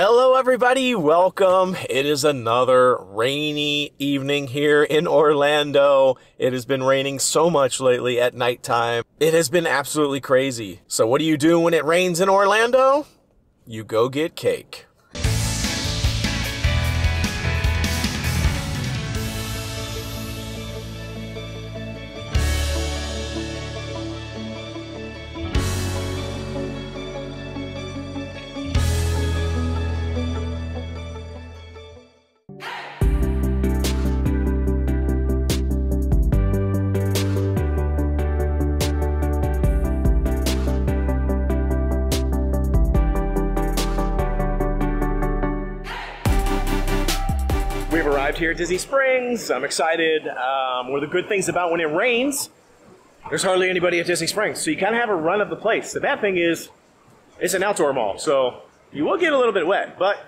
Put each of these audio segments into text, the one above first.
Hello, everybody. Welcome. It is another rainy evening here in Orlando. It has been raining so much lately at nighttime. It has been absolutely crazy. So, what do you do when it rains in Orlando? You go get cake. Arrived here at Disney Springs. I'm excited. Um, one of the good things about when it rains, there's hardly anybody at Disney Springs. So you kind of have a run of the place. The bad thing is, it's an outdoor mall. So you will get a little bit wet, but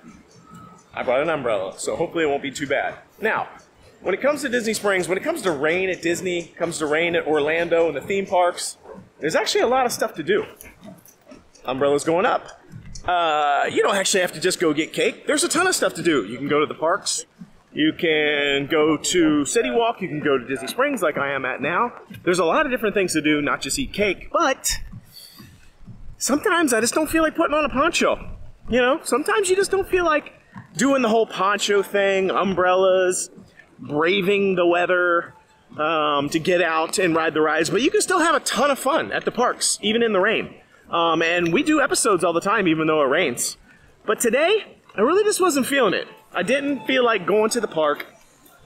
I brought an umbrella. So hopefully it won't be too bad. Now, when it comes to Disney Springs, when it comes to rain at Disney, comes to rain at Orlando and the theme parks, there's actually a lot of stuff to do. Umbrellas going up. Uh, you don't actually have to just go get cake. There's a ton of stuff to do. You can go to the parks. You can go to CityWalk. You can go to Disney Springs, like I am at now. There's a lot of different things to do, not just eat cake. But sometimes I just don't feel like putting on a poncho. You know, sometimes you just don't feel like doing the whole poncho thing, umbrellas, braving the weather um, to get out and ride the rides. But you can still have a ton of fun at the parks, even in the rain. Um, and we do episodes all the time, even though it rains. But today, I really just wasn't feeling it. I didn't feel like going to the park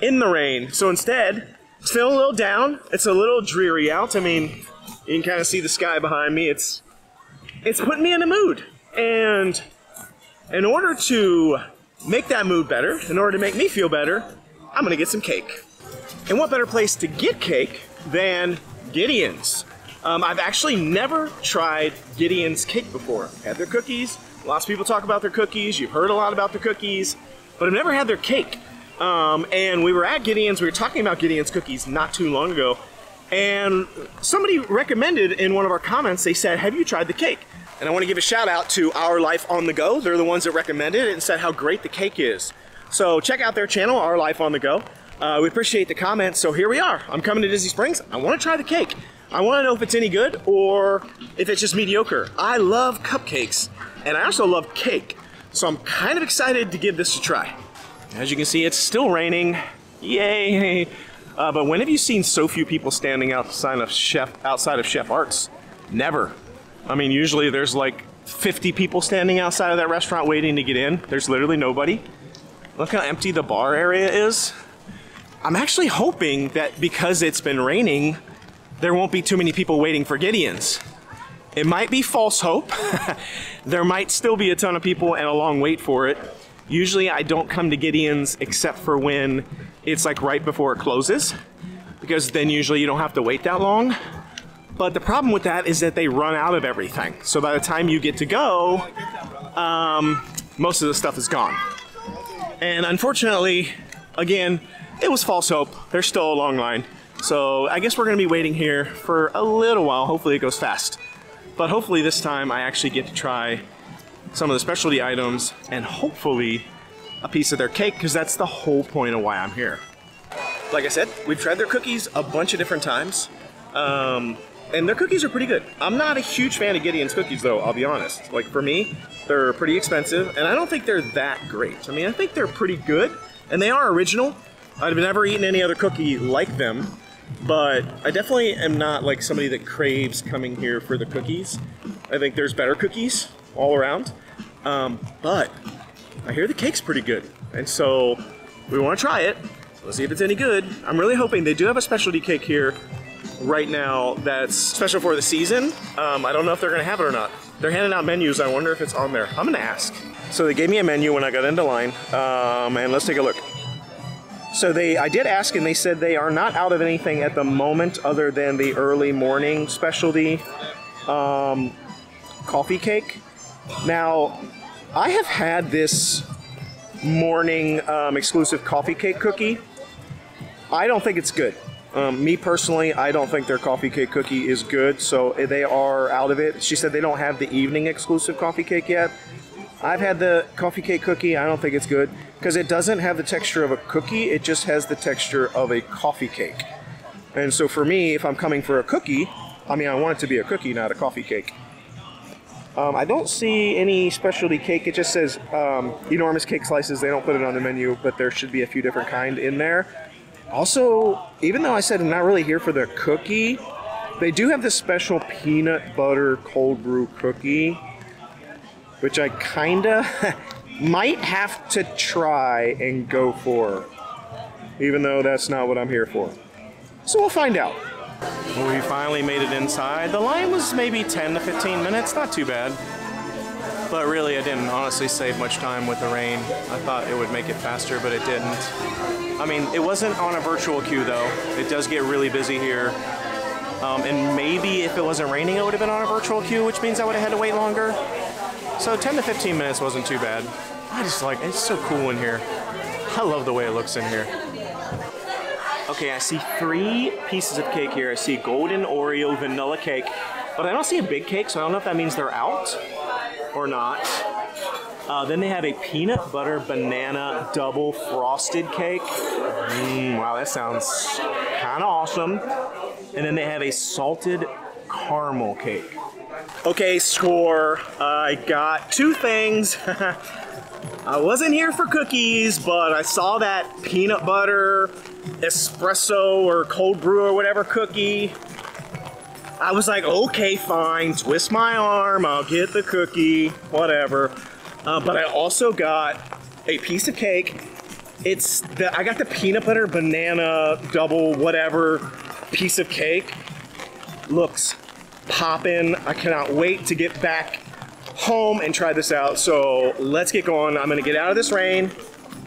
in the rain. So instead, it's feeling a little down. It's a little dreary out. I mean, you can kind of see the sky behind me. It's it's putting me in a mood. And in order to make that mood better, in order to make me feel better, I'm gonna get some cake. And what better place to get cake than Gideon's? Um, I've actually never tried Gideon's cake before. Had their cookies. Lots of people talk about their cookies. You've heard a lot about their cookies, but I've never had their cake. Um, and we were at Gideon's. We were talking about Gideon's cookies not too long ago, and somebody recommended in one of our comments. They said, "Have you tried the cake?" And I want to give a shout out to Our Life on the Go. They're the ones that recommended it and said how great the cake is. So check out their channel, Our Life on the Go. Uh, we appreciate the comments. So here we are. I'm coming to Disney Springs. I want to try the cake. I want to know if it's any good or if it's just mediocre. I love cupcakes and I also love cake. So I'm kind of excited to give this a try. As you can see, it's still raining. Yay! Uh, but when have you seen so few people standing outside of Chef outside of Chef Art's? Never. I mean, usually there's like 50 people standing outside of that restaurant waiting to get in. There's literally nobody. Look how empty the bar area is. I'm actually hoping that because it's been raining, there won't be too many people waiting for Gideon's. It might be false hope. there might still be a ton of people and a long wait for it. Usually I don't come to Gideon's except for when it's like right before it closes, because then usually you don't have to wait that long. But the problem with that is that they run out of everything. So by the time you get to go, um, most of the stuff is gone. And unfortunately, again, it was false hope. There's still a long line. So I guess we're to be waiting here for a little while. Hopefully it goes fast. But hopefully this time I actually get to try some of the specialty items and hopefully a piece of their cake because that's the whole point of why I'm here. Like I said, we've tried their cookies a bunch of different times. Um, and their cookies are pretty good. I'm not a huge fan of Gideon's cookies though, I'll be honest. Like for me, they're pretty expensive and I don't think they're that great. I mean, I think they're pretty good and they are original. I've never eaten any other cookie like them, but I definitely am not like somebody that craves coming here for the cookies. I think there's better cookies all around. Um, but I hear the cake's pretty good. And so we want to try it. Let's see if it's any good. I'm really hoping they do have a specialty cake here right now that's special for the season. Um, I don't know if they're going to have it or not. They're handing out menus. I wonder if it's on there. I'm going to ask. So they gave me a menu when I got into line. Um, and let's take a look. So they, I did ask, and they said they are not out of anything at the moment, other than the early morning specialty um, coffee cake. Now, I have had this morning um, exclusive coffee cake cookie. I don't think it's good. Um, me personally, I don't think their coffee cake cookie is good, so they are out of it. She said they don't have the evening exclusive coffee cake yet. I've had the coffee cake cookie. I don't think it's good because it doesn't have the texture of a cookie. It just has the texture of a coffee cake. And so for me, if I'm coming for a cookie, I mean, I want it to be a cookie, not a coffee cake. Um, I don't see any specialty cake. It just says um, enormous cake slices. They don't put it on the menu, but there should be a few different kind in there. Also, even though I said I'm not really here for the cookie, they do have this special peanut butter cold brew cookie, which I kinda might have to try and go for, even though that's not what I'm here for. So we'll find out. We finally made it inside. The line was maybe 10 to 15 minutes, not too bad. But really, I didn't honestly save much time with the rain. I thought it would make it faster, but it didn't. I mean, it wasn't on a virtual queue though. It does get really busy here. Um, and maybe if it wasn't raining, it would have been on a virtual queue, which means I would have had to wait longer. So 10 to 15 minutes wasn't too bad. I just like, it's so cool in here. I love the way it looks in here. Okay, I see three pieces of cake here. I see golden Oreo vanilla cake, but I don't see a big cake, so I don't know if that means they're out or not. Uh, then they have a peanut butter banana double frosted cake. Mm, wow, that sounds kind of awesome. And then they have a salted caramel cake. Okay, score. I got two things. I wasn't here for cookies, but I saw that peanut butter espresso or cold brew or whatever cookie. I was like, okay, fine, twist my arm, I'll get the cookie, whatever. Uh, but I also got a piece of cake. It's the I got the peanut butter banana double whatever piece of cake. Looks poppin'. I cannot wait to get back home and try this out. So let's get going. I'm gonna get out of this rain.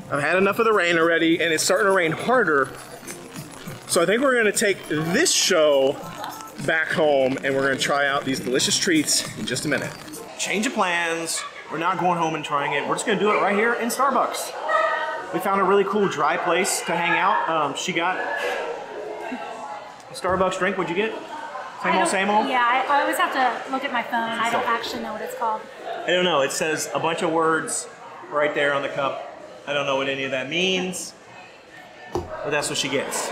I've had enough of the rain already, and it's starting to rain harder. So I think we're gonna take this show back home and we're gonna try out these delicious treats in just a minute. Change of plans. We're not going home and trying it. We're just gonna do it right here in Starbucks. We found a really cool dry place to hang out. Um, she got a Starbucks drink. What'd you get? Same I old, same old? Yeah, I, I always have to look at my phone. I don't actually know what it's called. I don't know. It says a bunch of words right there on the cup. I don't know what any of that means, but that's what she gets.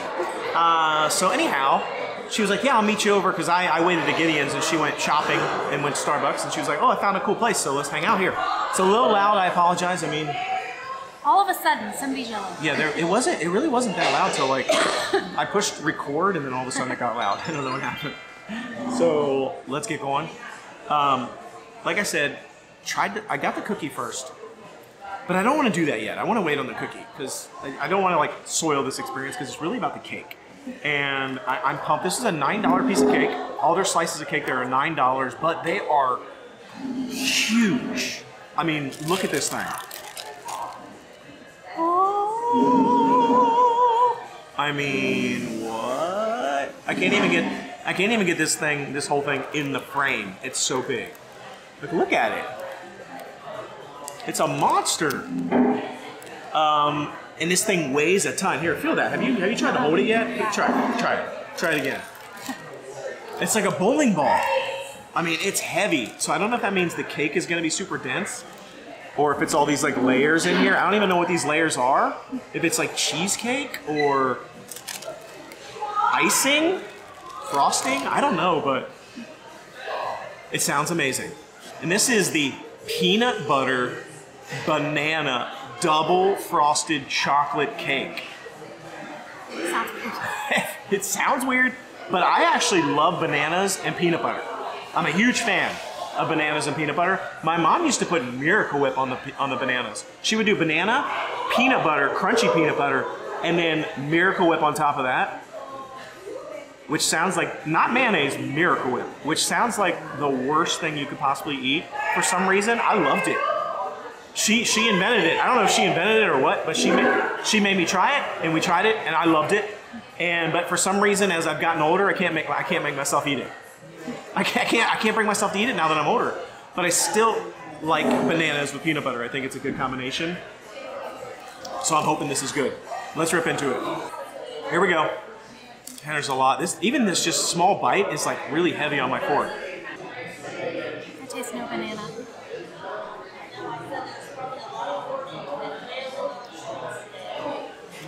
Uh, so anyhow, she was like, "Yeah, I'll meet you over," because I, I waited at Gideon's and she went shopping and went to Starbucks, and she was like, "Oh, I found a cool place, so let's hang out here." It's a little loud. I apologize. I mean, All of a sudden, somebody's yelling. yeah, there it wasn't. It really wasn't that loud till like I pushed record, and then all of a sudden it got loud. I don't know what happened. So let's get going. Um, like I said, tried. To, I got the cookie first, but I don't want to do that yet. I want to wait on the cookie because I, I don't want to like soil this experience because it's really about the cake. And I, I'm pumped. This is a nine dollar piece of cake. All their slices of cake there are nine dollars, but they are huge. I mean, look at this thing. I mean, what? I can't even get I can't even get this thing, this whole thing in the frame. It's so big. Like, look at it. It's a monster. Um, and this thing weighs a ton. Here, feel that. Have you have you tried to hold it yet? Here, try it. Try it. Try it again. It's like a bowling ball. I mean, it's heavy. So I don't know if that means the cake is going to be super dense or if it's all these like layers in here. I don't even know what these layers are. If it's like cheesecake or icing, frosting, I don't know, but it sounds amazing. And this is the peanut butter banana double frosted chocolate cake. It sounds weird, but I actually love bananas and peanut butter. I'm a huge fan of bananas and peanut butter. My mom used to put Miracle Whip on the on the bananas. She would do banana, peanut butter, crunchy peanut butter, and then Miracle Whip on top of that. Which sounds like not mayonnaise, Miracle Whip, which sounds like the worst thing you could possibly eat. For some reason, I loved it. She she invented it. I don't know if she invented it or what, but she made, she made me try it, and we tried it, and I loved it. And but for some reason, as I've gotten older, I can't make I can't make myself eat it. I can't, I can't I can't bring myself to eat it now that I'm older. But I still like bananas with peanut butter. I think it's a good combination. So I'm hoping this is good. Let's rip into it. Here we go tenders a lot. This even this just small bite is like really heavy on my fork. I taste no banana.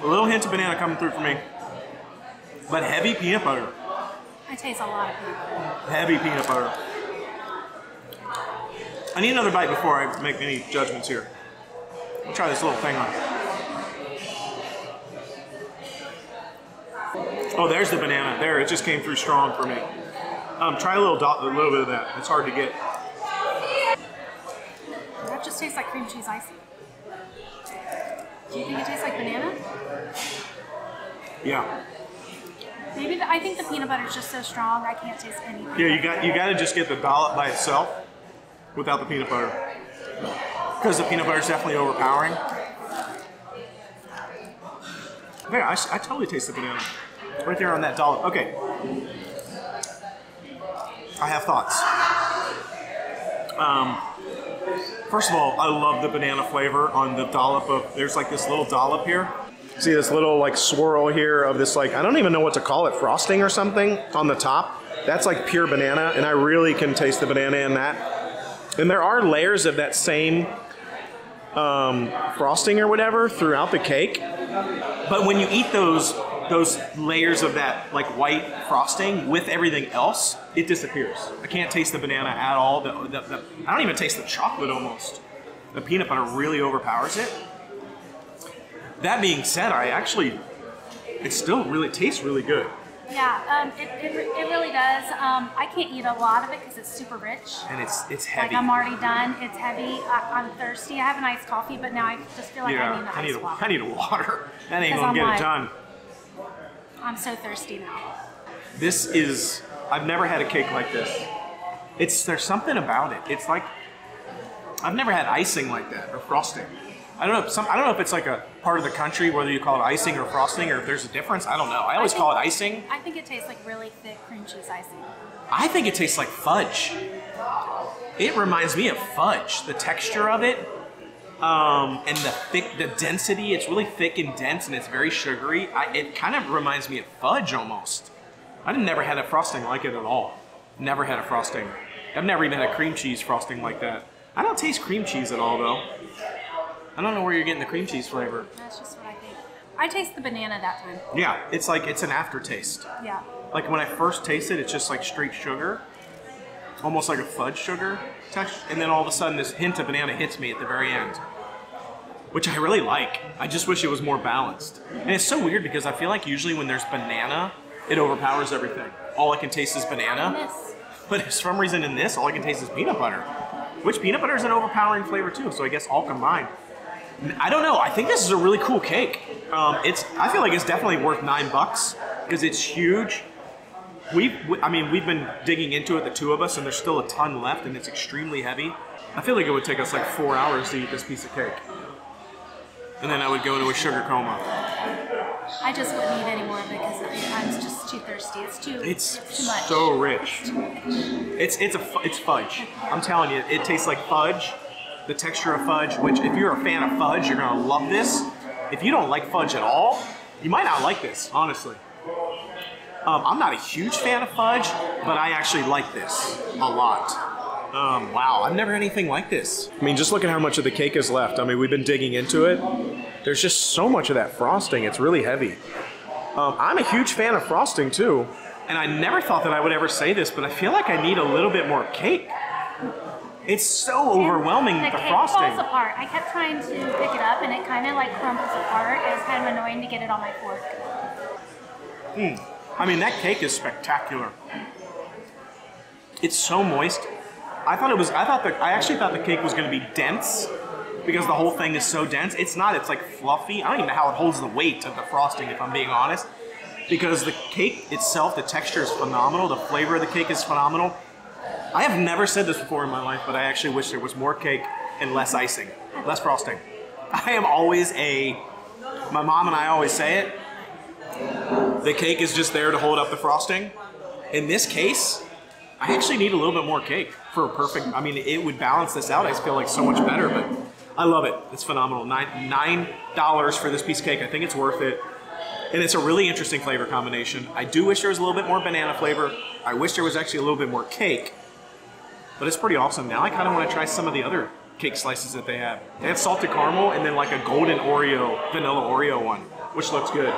A little hint of banana coming through for me, but heavy peanut butter. I taste a lot of peanut butter. Heavy peanut butter. I need another bite before I make any judgments here. I'll try this little thing on. Oh, there's the banana. There, it just came through strong for me. Um, try a little dot, a little bit of that. It's hard to get. That just tastes like cream cheese icing. Do you think it tastes like banana? Yeah, Maybe the, I think the peanut butter is just so strong I can't taste anything. yeah. You got you got to just get the dollop by itself without the peanut butter because the peanut butter is definitely overpowering. Yeah, I totally taste the banana right there on that dollop. Okay, I have thoughts. Um, first of all, I love the banana flavor on the dollop of. There's like this little dollop here. See this little like swirl here of this like I don't even know what to call it, frosting or something on the top. That's like pure banana, and I really can taste the banana in that. And there are layers of that same um, frosting or whatever throughout the cake. But when you eat those those layers of that like white frosting with everything else, it disappears. I can't taste the banana at all. The, the, the, I don't even taste the chocolate almost. The peanut butter really overpowers it. That being said, I actually it still really tastes really good. Yeah, um, it, it, it really does. Um, I can't eat a lot of it because it's super rich. And it's it's Like heavy. I'm already done. It's heavy. I, I'm thirsty. I have an iced coffee, but now I just feel like I need yeah, the I need a, water. I need a water. That ain't gonna I'm get like- it done. I'm so thirsty now. This is I've never had a cake like this. It's there's something about it. It's like I've never had icing like that or frosting. I don't know. If some, I don't know if it's like a part of the country whether you call it icing or frosting or if there's a difference. I don't know. I always think- call it icing. I think it tastes like really thick cream cheese icing. I think it tastes like fudge. It reminds me of fudge. The texture of it, um, and the thick, the density. It's really thick and dense, and it's very sugary. I, it kind of reminds me of fudge almost. I've never had a frosting like it at all. Never had a frosting. I've never even had a cream cheese frosting like that. I don't taste cream cheese at all though. I don't know where you're getting the cream cheese flavor. That's just what I think. I taste the banana that time. Yeah, it's like it's an aftertaste. Yeah. Like when I first taste it, it's just like straight sugar, almost like a fudge sugar texture, and then all of a sudden this hint of banana hits me at the very end, which I really like. I just wish it was more balanced. And it's so weird because I feel like usually when there's banana, it overpowers everything. All I can taste is banana, but for some reason in this, all I can taste is peanut butter, which peanut butter is an overpowering flavor too. So I guess all combined. I don't know. I think this is a really cool cake. Um, it's. I feel like it's definitely worth nine bucks because it's huge. We've. we- I mean, we've been digging into it, the two of us, and there's still a ton left, and it's extremely heavy. I feel like it would take us like four hours to eat this piece of cake, and then I would go into a sugar coma. I just wouldn't eat any more of it because I'm just too thirsty. It's too. It's too much. so rich. It's it's a it's fudge. I'm telling you, it tastes like fudge. The texture of fudge, which if you're a fan of fudge, you're gonna love this. If you don't like fudge at all, you might not like this, honestly. Um, I'm not a huge fan of fudge, but I actually like this a lot. Um, wow, I've never had anything like this. I mean, just look at how much of the cake is left. I mean, we've been digging into it. There's just so much of that frosting. It's really heavy. Um, I'm a huge fan of frosting too, and I never thought that I would ever say this, but I feel like I need a little bit more cake. It's so overwhelming the the cake frosting. falls apart. I kept trying to pick it up, and it kind of like crumbles apart. It was kind of annoying to get it on my fork. Hmm. I mean, that cake is spectacular. It's so moist. I thought it was. I thought that. I actually thought the cake was going to be dense because the whole thing is so dense. It's not. It's like fluffy. I don't even know how it holds the weight of the frosting, if I'm being honest. Because the cake itself, the texture is phenomenal. The flavor of the cake is phenomenal. I have never said this before in my life, but I actually wish there was more cake and less icing, less frosting. I am always a. My mom and I always say it. The cake is just there to hold up the frosting. In this case, I actually need a little bit more cake for a perfect. I mean, it would balance this out. I feel like so much better, but I love it. It's phenomenal. Nine dollars for this piece of cake. I think it's worth it, and it's a really interesting flavor combination. I do wish there was a little bit more banana flavor. I wish there was actually a little bit more cake, but it's pretty awesome. Now I kind of want to try some of the other cake slices that they have. They have salted caramel and then like a golden Oreo, vanilla Oreo one, which looks good.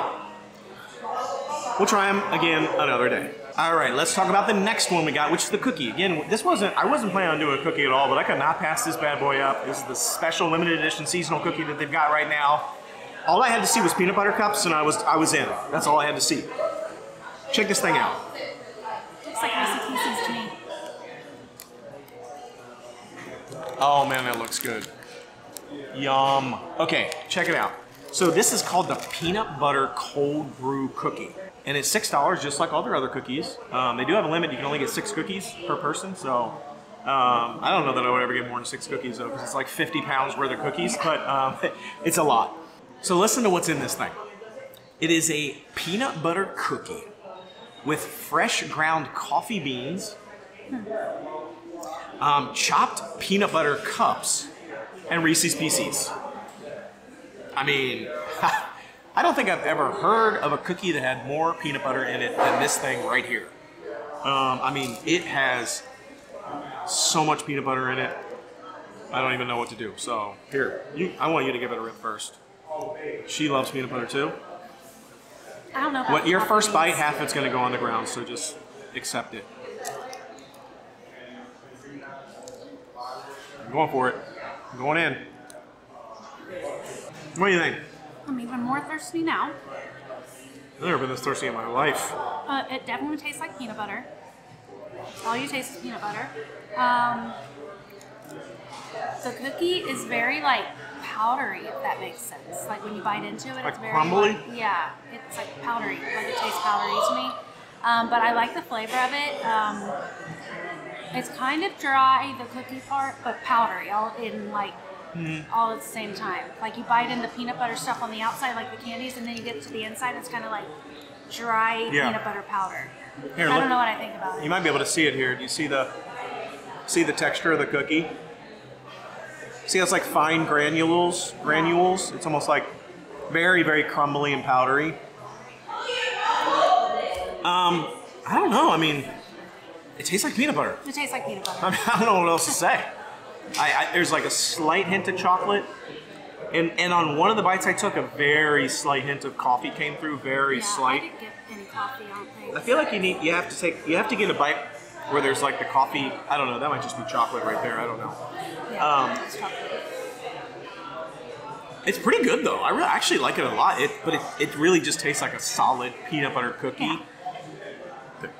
We'll try them again another day. All right, let's talk about the next one we got, which is the cookie. Again, this wasn't, I wasn't planning on doing a cookie at all, but I could not pass this bad boy up. This is the special limited edition seasonal cookie that they've got right now. All I had to see was peanut butter cups, and I was I was in. That's all I had to see. Check this thing out. Looks like Reese's Pieces to me. Oh man, that looks good. Yum. Okay, check it out. So this is called the peanut butter cold brew cookie, and it's six dollars, just like all their other cookies. Um, they do have a limit; you can only get six cookies per person. So um, I don't know that I would ever get more than six cookies though, because it's like 50 pounds worth of cookies, but um, it's a lot. So listen to what's in this thing. It is a peanut butter cookie with fresh ground coffee beans, um, chopped peanut butter cups, and Reese's Pieces. I mean, I don't think I've ever heard of a cookie that had more peanut butter in it than this thing right here. Um, I mean, it has so much peanut butter in it. I don't even know what to do. So here, you, I want you to give it a rip first. She loves peanut butter too. I don't know. What your first bite, half it's gonna go on the ground. So just accept it. I'm going for it. I'm going in. What do you think? I'm even more thirsty now. I've never been this thirsty in my life. Uh, it definitely tastes like peanut butter. All you taste is peanut butter. Um, the cookie is very like powdery, if that makes sense. Like when you bite into it, Like it's very crumbly? like- yeah, it's like powdery. Like it tastes powdery to me. Um, but I like the flavor of it. Um, it's kind of dry, the cookie part, but powdery, all in like Mm-hmm. all at the same time. Like you bite in the peanut butter stuff on the outside, like the candies, and then you get to the inside, it's kind of like dry Yeah. peanut butter powder. Here, I look. don't know what I think about it. You might be able to see it here. Do you see the see the texture of the cookie? See, it's like fine granules. Granules. It's almost like very, very crumbly and powdery. Um, I don't know. I mean, it tastes like peanut butter. It tastes like peanut butter. I, mean, I don't know what else to say. I, I, there's like a slight hint of chocolate, and and on one of the bites I took, a very slight hint of coffee came through. Very yeah, slight. I didn't get any coffee. I don't think. I feel like you need you have to take you have to get a bite where there's like the coffee. I don't know. That might just be chocolate right there. I don't know. Yeah, um, it's chocolate. It's pretty good though. I really actually like it a lot. It but it, it really just tastes like a solid peanut butter cookie. Yeah.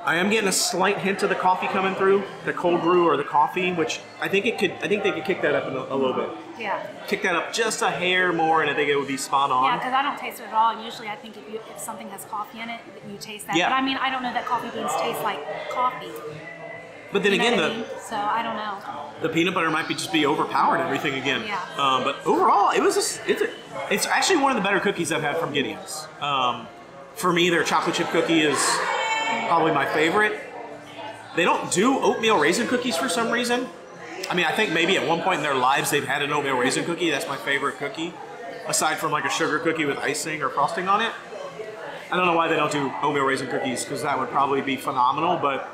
I am getting a slight hint of the coffee coming through, the cold brew or the coffee, which I think it could. I think they could kick that up a, a little bit. Yeah. Kick that up just a hair more, and I think it would be spot on. Yeah, because I don't taste it at all. Usually, I think if you if something has coffee in it, you taste that. Yeah. But I mean, I don't know that coffee beans taste like coffee. but then You again, I the mean? so I don't know. the peanut butter might be just be overpowered everything again. Yeah. Um, but overall, it was just, it's a, it's actually one of the better cookies I've had from Gideon's. Um, for me, their chocolate chip cookie is probably my favorite. They don't do oatmeal raisin cookies for some reason. I mean, I think maybe at one point in their lives they've had an oatmeal raisin cookie. That's my favorite cookie, aside from like a sugar cookie with icing or frosting on it. I don't know why they don't do oatmeal raisin cookies because that would probably be phenomenal, but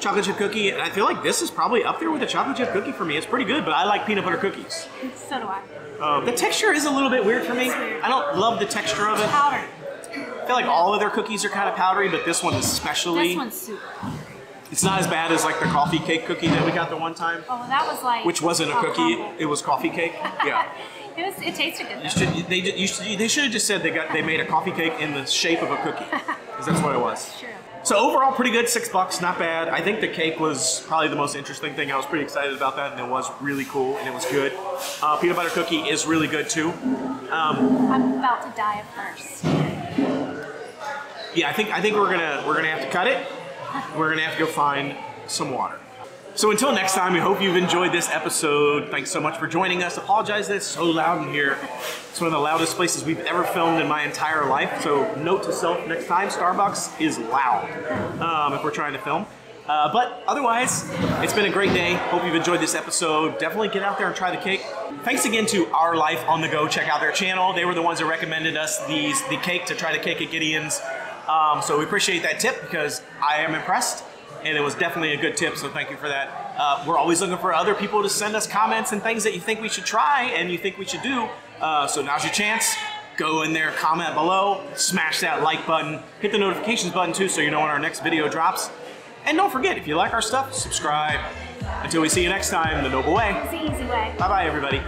chocolate chip cookie, and I feel like this is probably up there with a chocolate chip cookie for me. It's pretty good, but I like peanut butter cookies. So do I. Um, the texture is a little bit weird for me. I don't love the texture of it. Powder. I feel like all of their cookies are kind of powdery, but this one especially. This one's super. It's not as bad as like the coffee cake cookie that we got the one time, Oh, that was like. which wasn't a cookie. It was coffee cake. Yeah. It was. It tasted good. You should, they, you should, they should have just said they got they made a coffee cake in the shape of a cookie, because that's what it was. True. So overall, pretty good. Six bucks, not bad. I think the cake was probably the most interesting thing. I was pretty excited about that, and it was really cool, and it was good. Uh, peanut butter cookie is really good too. I'm about to die of thirst. Yeah, I think I think we're gonna we're gonna have to cut it. We're gonna have to go find some water. So until next time, we hope you've enjoyed this episode. Thanks so much for joining us. Apologize that it's so loud in here. It's one of the loudest places we've ever filmed in my entire life. So note to self next time, Starbucks is loud um, if we're trying to film. Uh, but otherwise, it's been a great day. Hope you've enjoyed this episode. Definitely get out there and try the cake. Thanks again to Our Life on the Go. Check out their channel. They were the ones that recommended us these the cake to try the cake at Gideon's. Um, so we appreciate that tip because I am impressed, and it was definitely a good tip. So thank you for that. Uh, we're always looking for other people to send us comments and things that you think we should try and you think we should do. Uh, so now's your chance. go in there, comment below, smash that like button, hit the notifications button too so you know when our next video drops. And don't forget, if you like our stuff, subscribe. Until we see you next time, the Noble Way. It's the easy way. Bye bye, everybody.